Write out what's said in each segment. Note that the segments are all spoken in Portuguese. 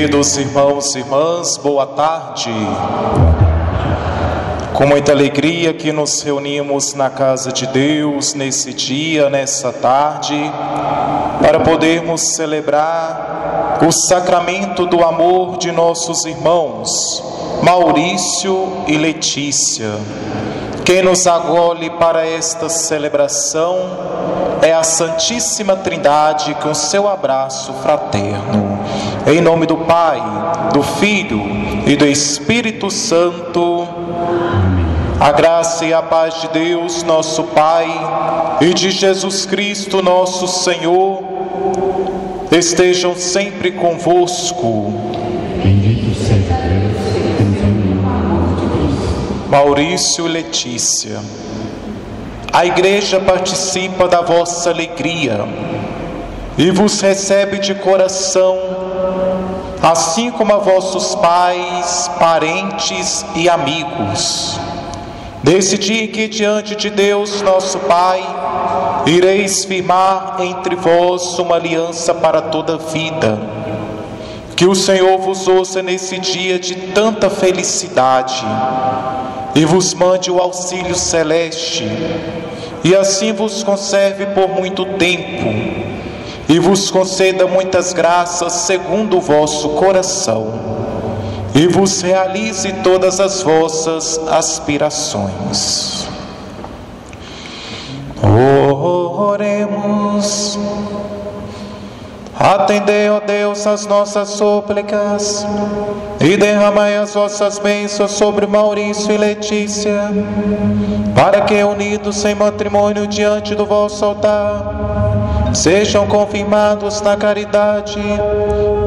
Queridos irmãos e irmãs, boa tarde. Com muita alegria que nos reunimos na casa de Deus nesse dia, nessa tarde, para podermos celebrar o sacramento do amor de nossos irmãos, Maurício e Letícia. Quem nos agole para esta celebração é a Santíssima Trindade com seu abraço fraterno. Em nome do Pai, do Filho e do Espírito Santo. A graça e a paz de Deus, nosso Pai, e de Jesus Cristo, nosso Senhor, estejam sempre convosco. Bendito seja Deus, que nos uniu Maurício e Letícia, a igreja participa da vossa alegria e vos recebe de coração, assim como a vossos pais, parentes e amigos. Nesse dia que diante de Deus, nosso Pai, ireis firmar entre vós uma aliança para toda a vida. Que o Senhor vos ouça nesse dia de tanta felicidade e vos mande o auxílio celeste, e assim vos conserve por muito tempo, e vos conceda muitas graças segundo o vosso coração e vos realize todas as vossas aspirações. Oremos. Atendei, ó Deus, as nossas súplicas e derramai as vossas bênçãos sobre Maurício e Letícia, para que, unidos em matrimônio diante do vosso altar, sejam confirmados na caridade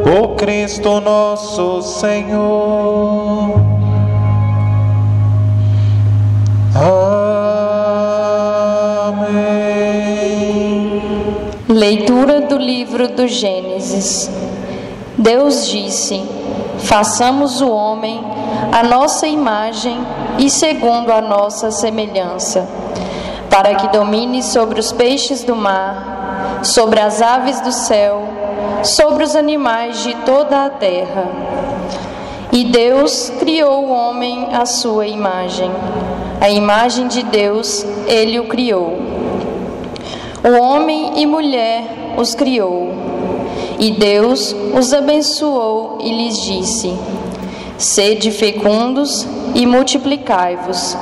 por Cristo nosso Senhor. Amém. Leitura do livro do Gênesis. Deus disse: Façamos o homem a nossa imagem e segundo a nossa semelhança, para que domine sobre os peixes do mar, sobre as aves do céu, sobre os animais de toda a terra. E Deus criou o homem à sua imagem. A imagem de Deus, ele o criou. O homem e mulher os criou. E Deus os abençoou e lhes disse: Sede fecundos e multiplicai-vos,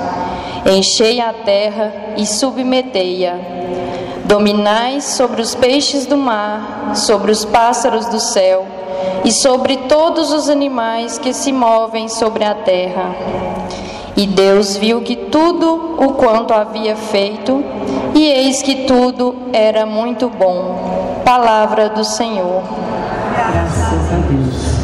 enchei a terra e submetei-a. Dominai sobre os peixes do mar, sobre os pássaros do céu e sobre todos os animais que se movem sobre a terra. E Deus viu que tudo o quanto havia feito, e eis que tudo era muito bom. Palavra do Senhor. Graças a Deus.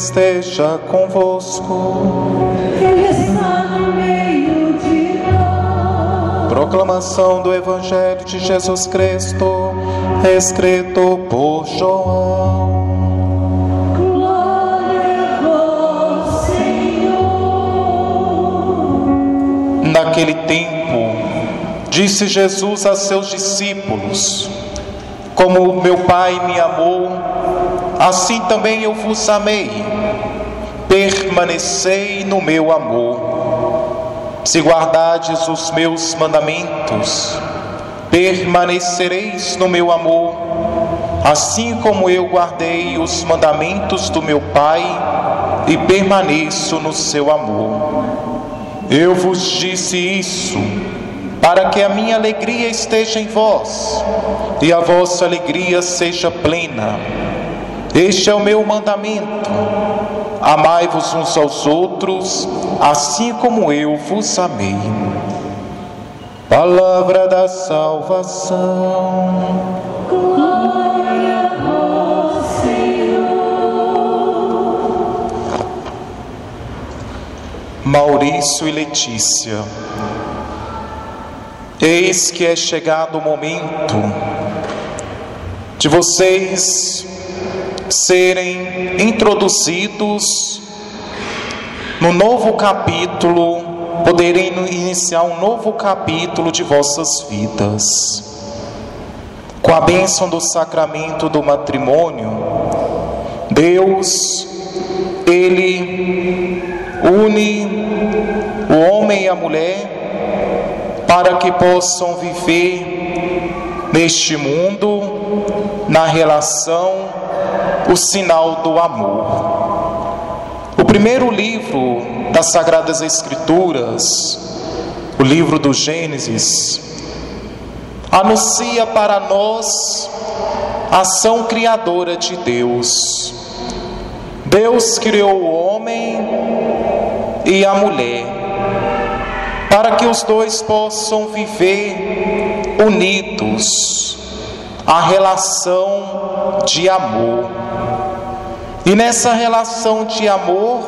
Esteja convosco. Ele está no meio de nós. Proclamação do Evangelho de Jesus Cristo, escrito por João. Glória a vós, Senhor. Naquele tempo, disse Jesus a seus discípulos: Como meu Pai me amou, assim também eu vos amei. Permanecei no meu amor. Se guardardes os meus mandamentos, permanecereis no meu amor, assim como eu guardei os mandamentos do meu Pai e permaneço no seu amor. Eu vos disse isso para que a minha alegria esteja em vós e a vossa alegria seja plena. Este é o meu mandamento: amai-vos uns aos outros, assim como eu vos amei. Palavra da salvação. Glória a vós, Maurício e Letícia. Eis que é chegado o momento de vocês serem introduzidos no novo capítulo, poderem iniciar um novo capítulo de vossas vidas. Com a bênção do sacramento do matrimônio, Deus, Ele une o homem e a mulher para que possam viver neste mundo, na relação, o sinal do amor. O primeiro livro das Sagradas Escrituras, o livro do Gênesis, anuncia para nós a ação criadora de Deus. Deus criou o homem e a mulher para que os dois possam viver unidos, a relação de amor. E nessa relação de amor,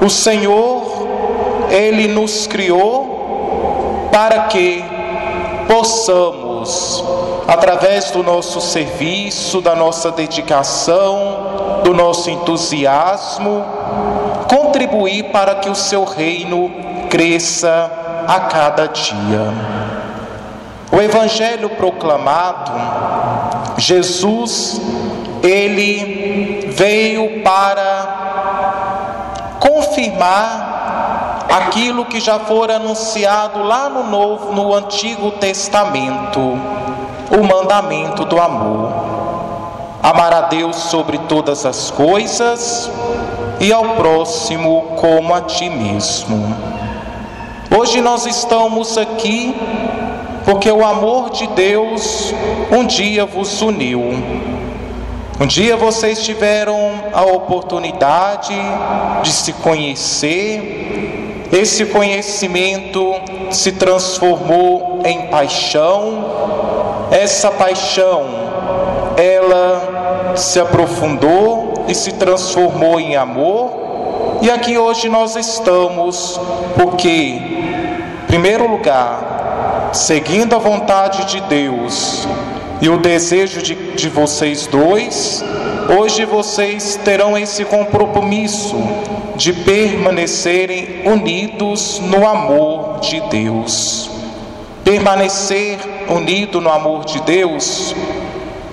o Senhor, Ele nos criou para que possamos, através do nosso serviço, da nossa dedicação, do nosso entusiasmo, contribuir para que o seu reino cresça a cada dia. O evangelho proclamado, Jesus, ele veio para confirmar aquilo que já fora anunciado lá no Novo, no Antigo Testamento, o mandamento do amor. Amar a Deus sobre todas as coisas e ao próximo como a ti mesmo. Hoje nós estamos aqui porque o amor de Deus um dia vos uniu. Um dia vocês tiveram a oportunidade de se conhecer, esse conhecimento se transformou em paixão, essa paixão ela se aprofundou e se transformou em amor, e aqui hoje nós estamos porque, em primeiro lugar, seguindo a vontade de Deus e o desejo de, de vocês dois, hoje vocês terão esse compromisso de permanecerem unidos no amor de Deus. Permanecer unido no amor de Deus,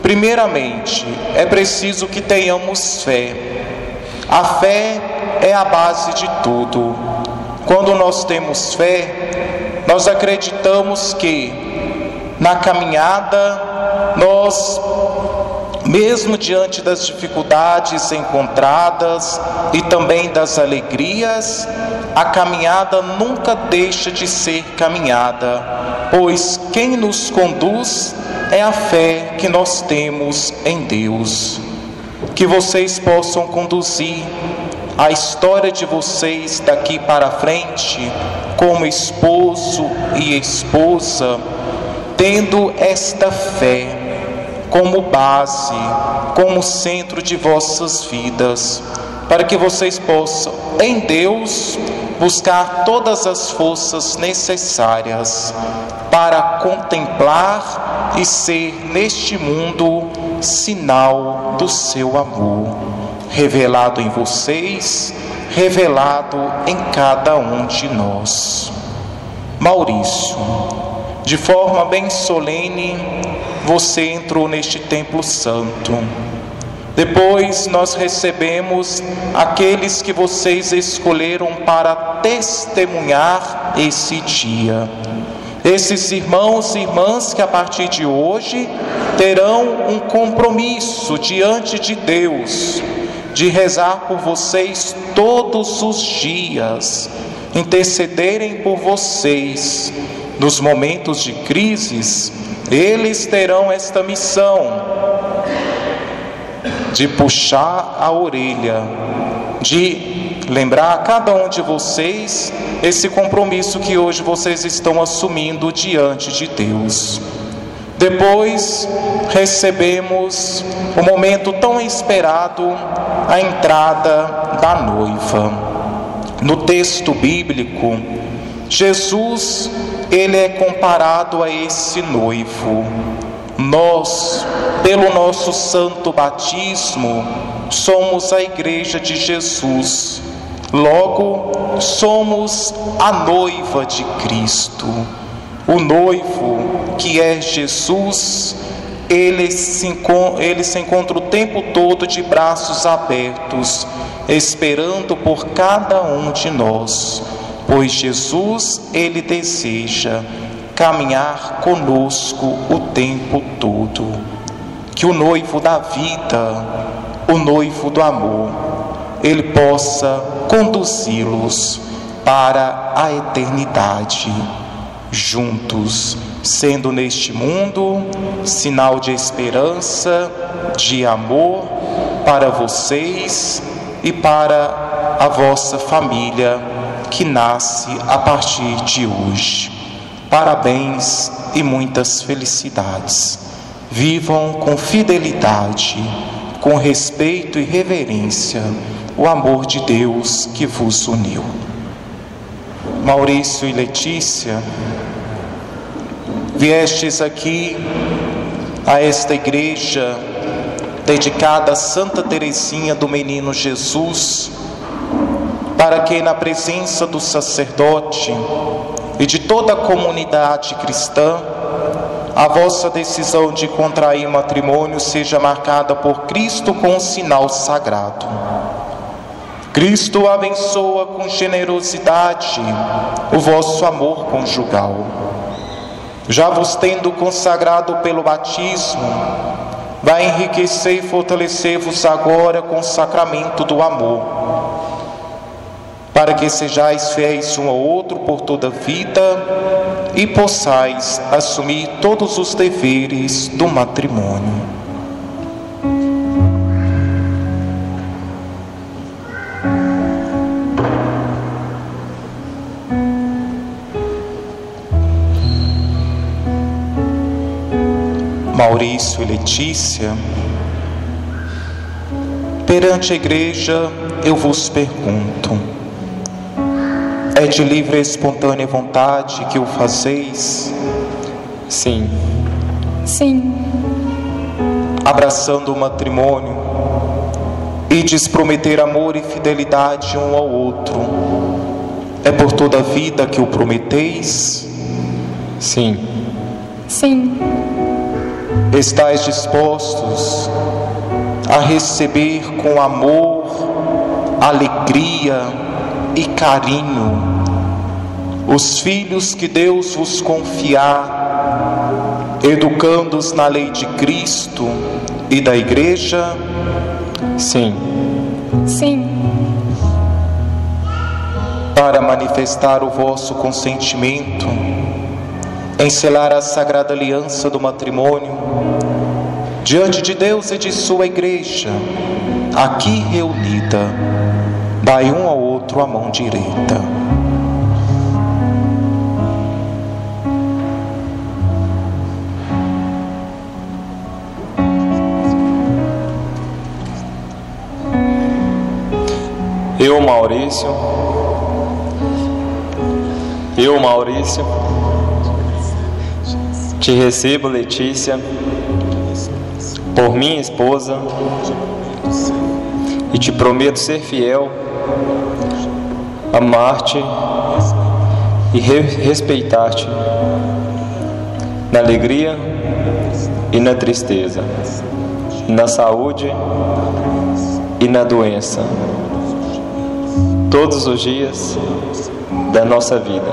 primeiramente, é preciso que tenhamos fé. A fé é a base de tudo. Quando nós temos fé, nós acreditamos que na caminhada nós mesmo diante das dificuldades encontradas e também das alegrias, a caminhada nunca deixa de ser caminhada, pois quem nos conduz é a fé que nós temos em Deus. Que vocês possam conduzir a história de vocês daqui para frente como esposo e esposa, tendo esta fé como base, como centro de vossas vidas, para que vocês possam, em Deus, buscar todas as forças necessárias para contemplar e ser neste mundo sinal do seu amor, revelado em vocês, revelado em cada um de nós. Maurício, de forma bem solene, você entrou neste templo santo. Depois nós recebemos aqueles que vocês escolheram para testemunhar esse dia. Esses irmãos e irmãs que a partir de hoje terão um compromisso diante de Deus de rezar por vocês todos os dias, intercederem por vocês nos momentos de crises, eles terão esta missão de puxar a orelha, de lembrar a cada um de vocês esse compromisso que hoje vocês estão assumindo diante de Deus. Depois recebemos o momento tão esperado, a entrada da noiva. No texto bíblico, Jesus, ele é comparado a esse noivo. Nós, pelo nosso santo batismo, somos a igreja de Jesus. Logo, somos a noiva de Cristo. O noivo, que é Jesus, ele se, ele se encontra o tempo todo de braços abertos, esperando por cada um de nós, pois Jesus, ele deseja caminhar conosco o tempo todo. Que o noivo da vida, o noivo do amor, ele possa conduzi-los para a eternidade, juntos, sendo neste mundo sinal de esperança, de amor para vocês e para a vossa família que nasce a partir de hoje. Parabéns e muitas felicidades. Vivam com fidelidade, com respeito e reverência o amor de Deus que vos uniu. Maurício e Letícia, viestes aqui a esta igreja dedicada a Santa Teresinha do Menino Jesus, para que na presença do sacerdote e de toda a comunidade cristã, a vossa decisão de contrair matrimônio seja marcada por Cristo com um sinal sagrado. Cristo abençoa com generosidade o vosso amor conjugal. Já vos tendo consagrado pelo batismo, vai enriquecer e fortalecer-vos agora com o sacramento do amor para que sejais fiéis um ao outro por toda a vida e possais assumir todos os deveres do matrimônio. Maurício e Letícia, perante a igreja eu vos pergunto: é de livre e espontânea vontade que o fazeis? Sim. Sim. Abraçando o matrimônio, e prometer amor e fidelidade um ao outro. É por toda a vida que o prometeis? Sim. Sim. Estais dispostos a receber com amor, alegria, e carinho os filhos que Deus vos confiar, educando-os na lei de Cristo e da Igreja? Sim. Sim. Para manifestar o vosso consentimento, encelar a sagrada aliança do matrimônio, diante de Deus e de Sua Igreja, aqui reunida, Dai um ao outro a mão direita. Eu, Maurício. Eu, Maurício. Te recebo, Letícia, por minha esposa, e te prometo ser fiel amar-te e re respeitar-te na alegria e na tristeza, na saúde e na doença, todos os dias da nossa vida.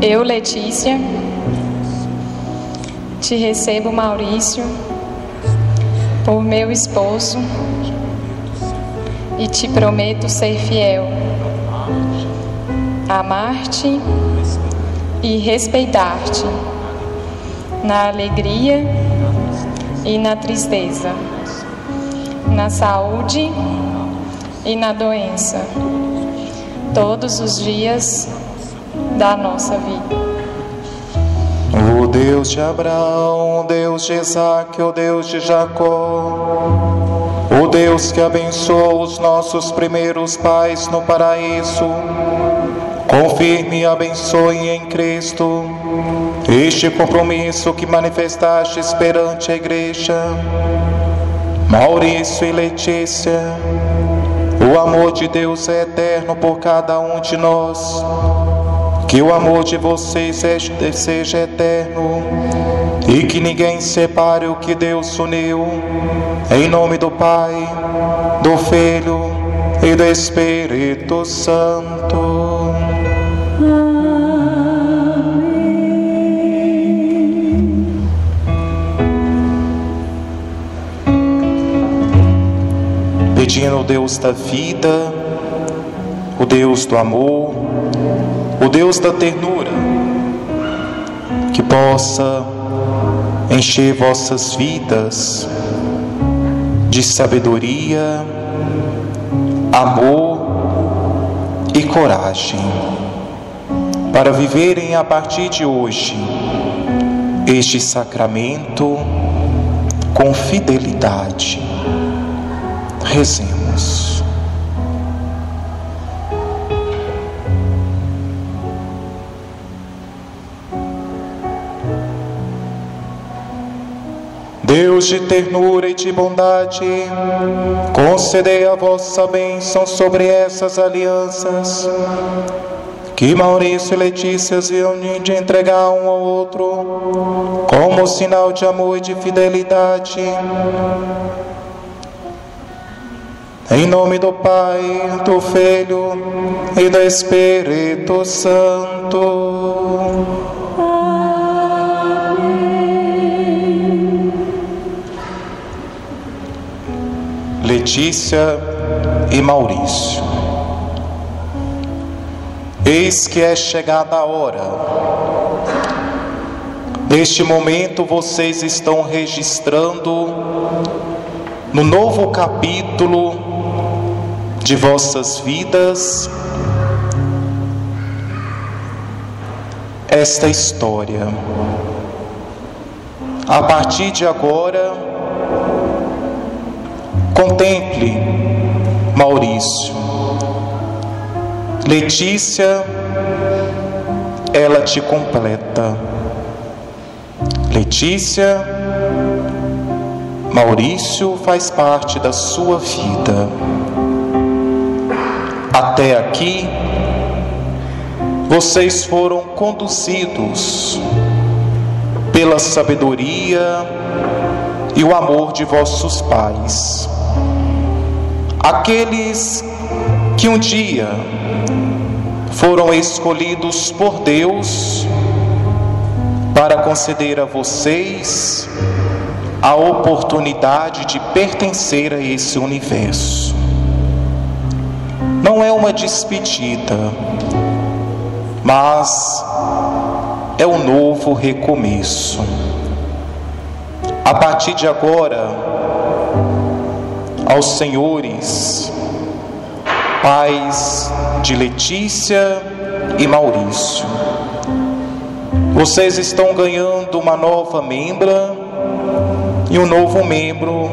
Eu, Letícia, te recebo, Maurício, por meu esposo e te prometo ser fiel, amar-te e respeitar-te na alegria e na tristeza, na saúde e na doença, todos os dias da nossa vida. Deus de Abraão, o Deus de Isaac, o Deus de Jacó, o Deus que abençoou os nossos primeiros pais no paraíso, confirme e abençoe em Cristo este compromisso que manifestastes perante a Igreja. Maurício e Letícia, o amor de Deus é eterno por cada um de nós. Que o amor de vocês seja eterno e que ninguém separe o que Deus uniu. Em nome do Pai, do Filho e do Espírito Santo. Pedindo o Deus da vida, o Deus do amor, o Deus da ternura, que possa encher vossas vidas de sabedoria, amor e coragem, para viverem a partir de hoje este sacramento com fidelidade. Rezemos. Deus de ternura e de bondade, concedei a vossa bênção sobre essas alianças, que Maurício e Letícia se unem de entregar um ao outro, como sinal de amor e de fidelidade. Em nome do Pai, do Filho e do Espírito Santo. Letícia e Maurício. Eis que é chegada a hora. Neste momento vocês estão registrando no novo capítulo de vossas vidas esta história. A partir de agora, contemple Maurício, Letícia, ela te completa. Letícia, Maurício faz parte da sua vida. Até aqui, vocês foram conduzidos pela sabedoria e o amor de vossos pais. Aqueles que um dia foram escolhidos por Deus para conceder a vocês a oportunidade de pertencer a esse universo. Não é uma despedida, mas é um novo recomeço. A partir de agora, aos senhores, pais de Letícia e Maurício, vocês estão ganhando uma nova membra e um novo membro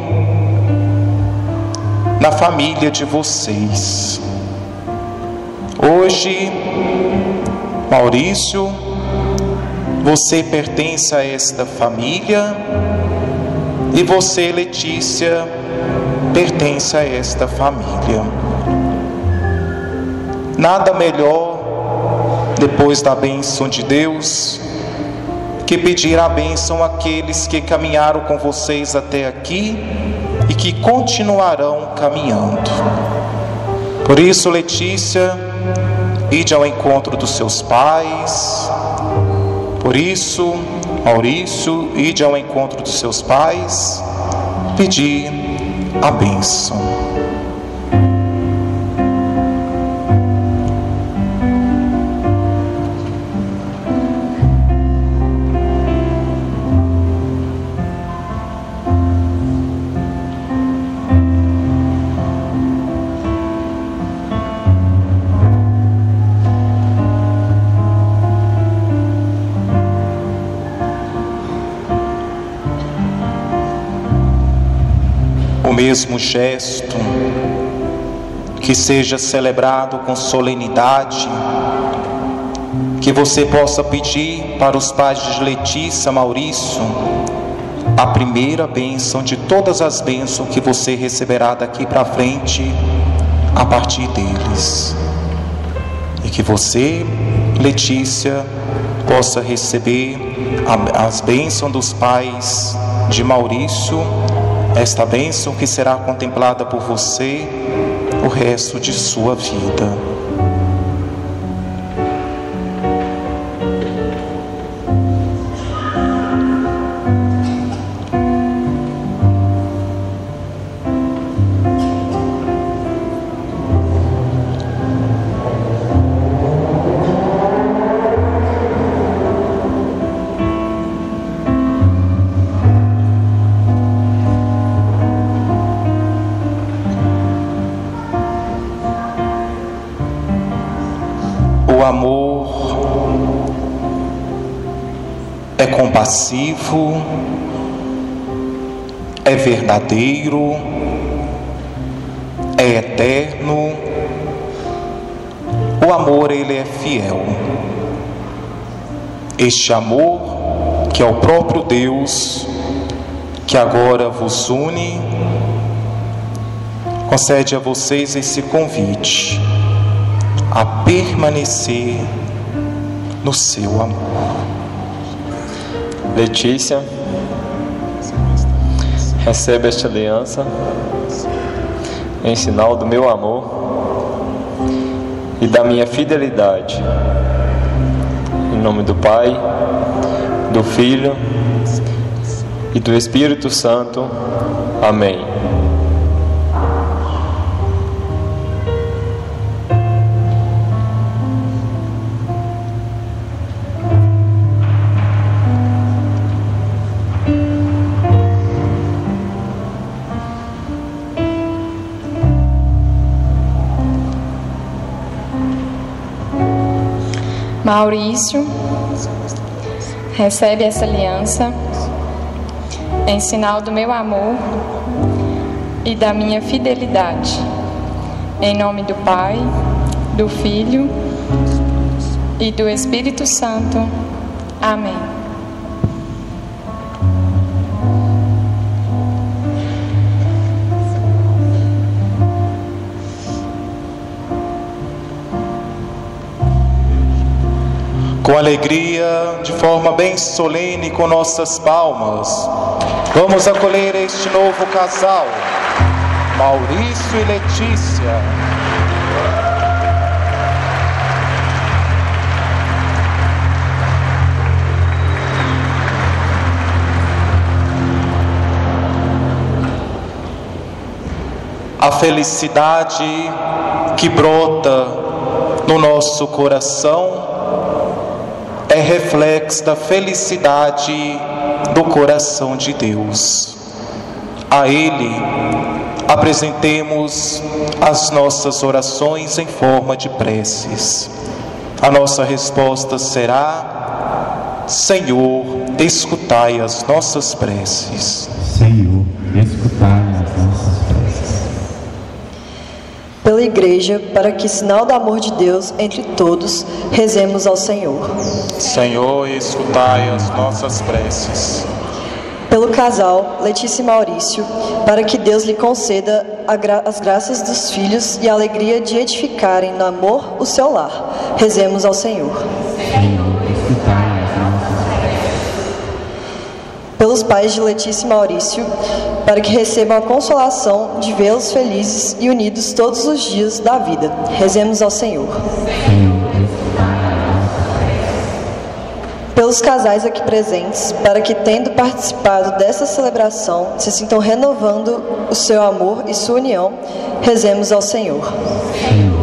na família de vocês. Hoje, Maurício, você pertence a esta família e você, Letícia, pertence a esta família. Nada melhor, depois da bênção de Deus, que pedir a bênção àqueles que caminharam com vocês até aqui e que continuarão caminhando. Por isso, Letícia, ide ao encontro dos seus pais. Por isso, Maurício, ide ao encontro dos seus pais, pedir a bênção. Mesmo gesto, que seja celebrado com solenidade, que você possa pedir para os pais de Letícia, Maurício, a primeira bênção de todas as bênçãos que você receberá daqui para frente, a partir deles. E que você, Letícia, possa receber as bênçãos dos pais de Maurício esta bênção que será contemplada por você o resto de sua vida. Compassivo, é verdadeiro, é eterno. O amor ele é fiel. Este amor que é o próprio Deus que agora vos une, concede a vocês esse convite a permanecer no seu amor. Letícia, recebe esta aliança em sinal do meu amor e da minha fidelidade. Em nome do Pai, do Filho e do Espírito Santo. Amém. Maurício recebe essa aliança em sinal do meu amor e da minha fidelidade. Em nome do Pai, do Filho e do Espírito Santo. Amém. Com alegria, de forma bem solene, com nossas palmas, vamos acolher este novo casal, Maurício e Letícia. A felicidade que brota no nosso coração reflexo da felicidade do coração de Deus. A Ele apresentemos as nossas orações em forma de preces. A nossa resposta será: Senhor, escutai as nossas preces. Senhor, igreja, para que, sinal do amor de Deus entre todos, rezemos ao Senhor. Senhor, escutai as nossas preces. Pelo casal Letícia e Maurício, para que Deus lhe conceda gra as graças dos filhos e a alegria de edificarem no amor o seu lar. Rezemos ao Senhor. Pais de Letícia e Maurício, para que recebam a consolação de vê-los felizes e unidos todos os dias da vida. Rezemos ao Senhor. Pelos casais aqui presentes, para que, tendo participado dessa celebração, se sintam renovando o seu amor e sua união, rezemos ao Senhor. Senhor,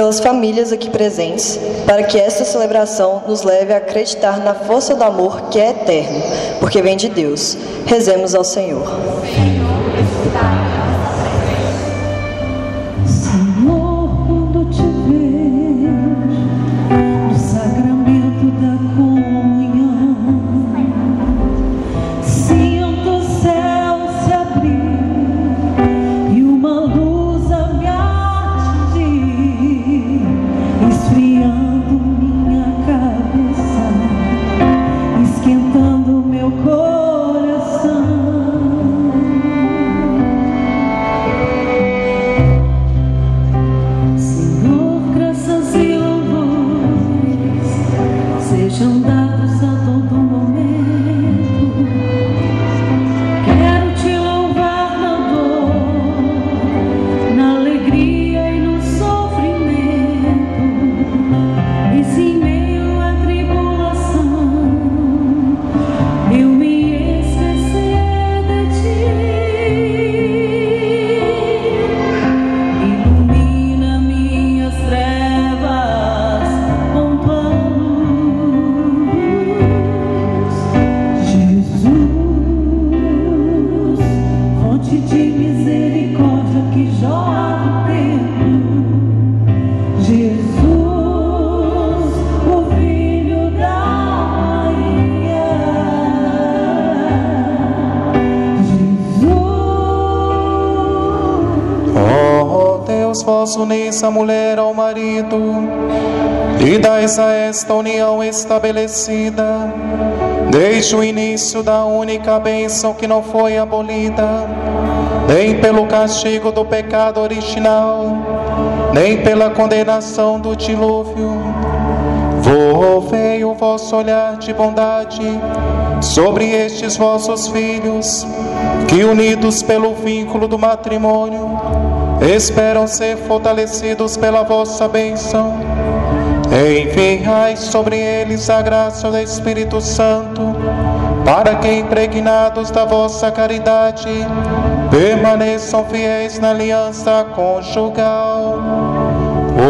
Pelas famílias aqui presentes, para que esta celebração nos leve a acreditar na força do amor que é eterno, porque vem de Deus. Rezemos ao Senhor. Senhor, vós unis a mulher ao marido e dais a esta união estabelecida desde o início da única bênção que não foi abolida, nem pelo castigo do pecado original, nem pela condenação do dilúvio. Volvei o vosso olhar de bondade sobre estes vossos filhos, que unidos pelo vínculo do matrimônio, esperam ser fortalecidos pela vossa bênção. Enviai sobre eles a graça do Espírito Santo, para que, impregnados da vossa caridade, permaneçam fiéis na aliança conjugal.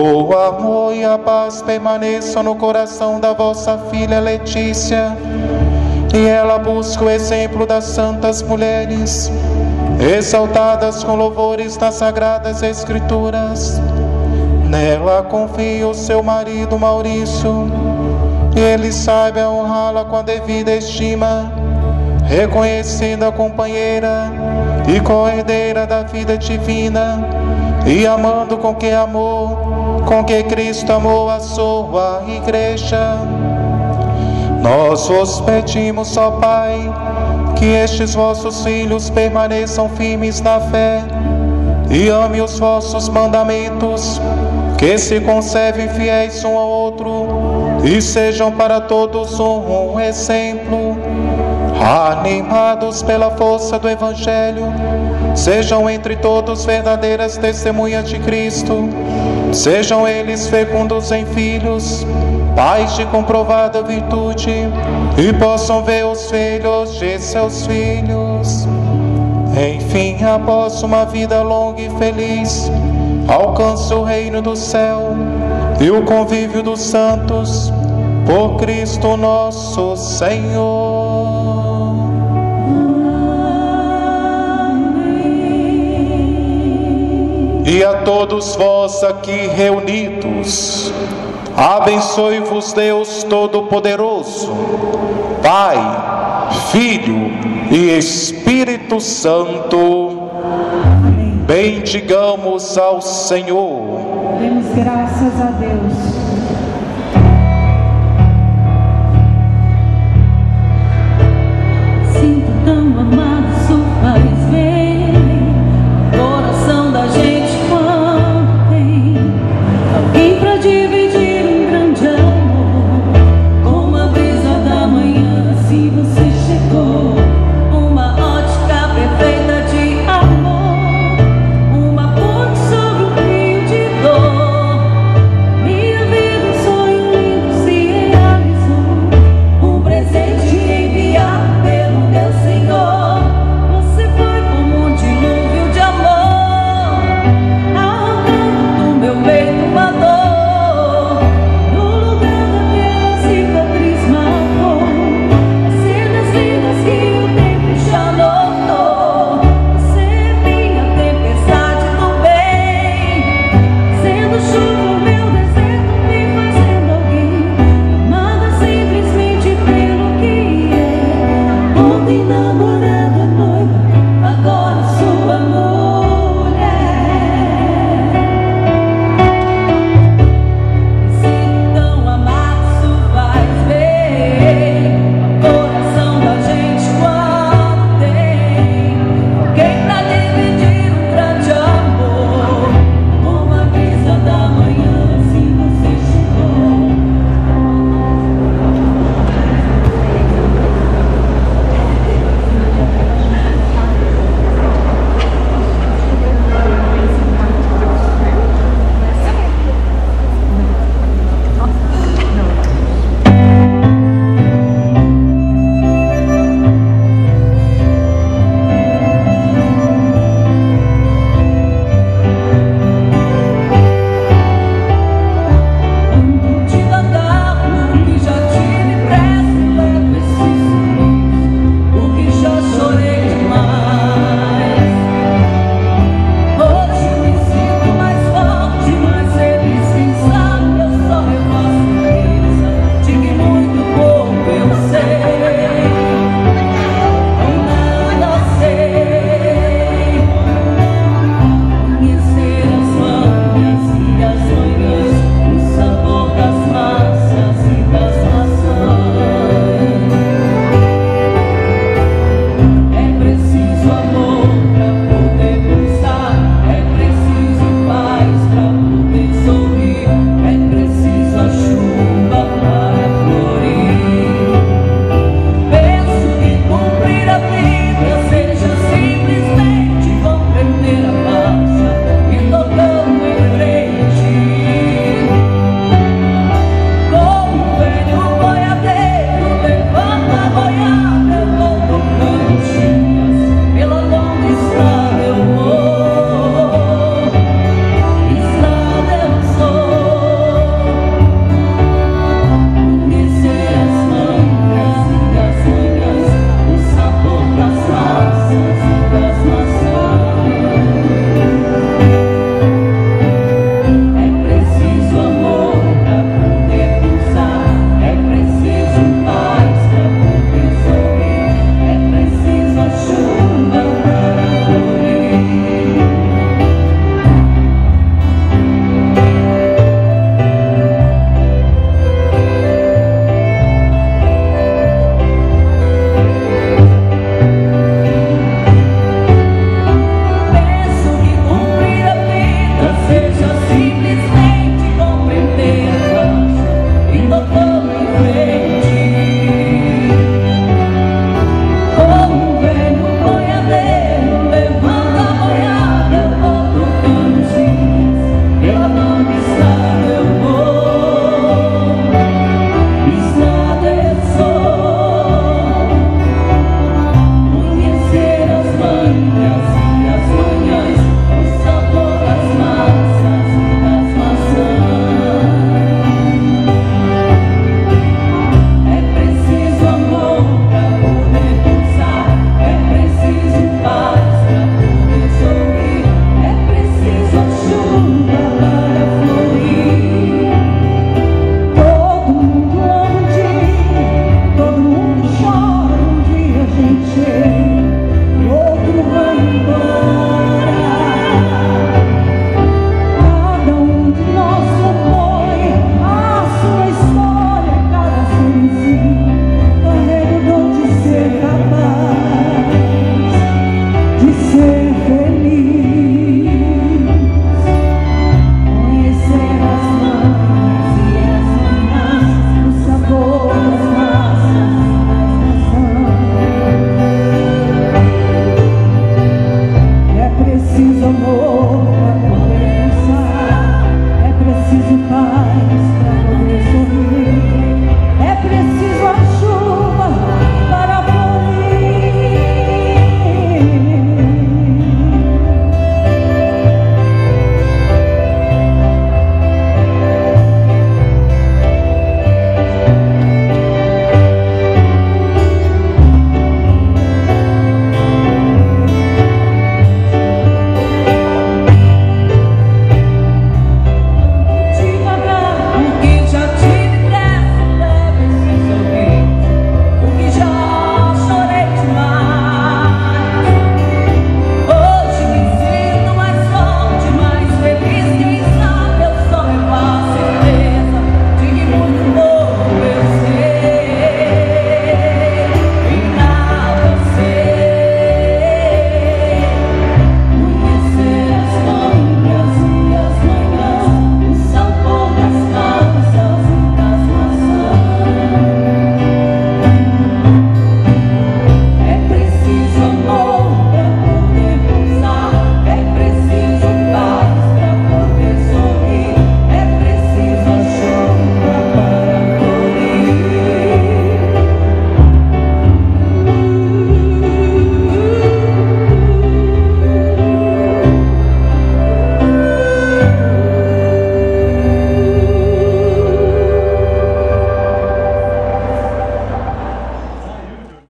O amor e a paz permaneçam no coração da vossa filha Letícia, e ela busca o exemplo das santas mulheres, exaltadas com louvores nas sagradas Escrituras. Nela confia o seu marido Maurício, e ele saiba honrá-la com a devida estima, reconhecendo a companheira e co-herdeira da vida divina, e amando com que amou, com que Cristo amou a sua igreja. Nós vos pedimos, ó Pai, que estes vossos filhos permaneçam firmes na fé e ame os vossos mandamentos, que se conservem fiéis um ao outro e sejam para todos um exemplo. Animados pela força do Evangelho, sejam entre todos verdadeiras testemunhas de Cristo, sejam eles fecundos em filhos, pais de comprovada virtude, e possam ver os filhos de seus filhos. Enfim, após uma vida longa e feliz, alcance o reino do céu e o convívio dos santos, por Cristo nosso Senhor. E a todos vós aqui reunidos, Abençoe-vos Deus Todo-Poderoso, Pai, Filho e Espírito Santo. Bendigamos ao Senhor. Demos graças a Deus. Sinto tão amado.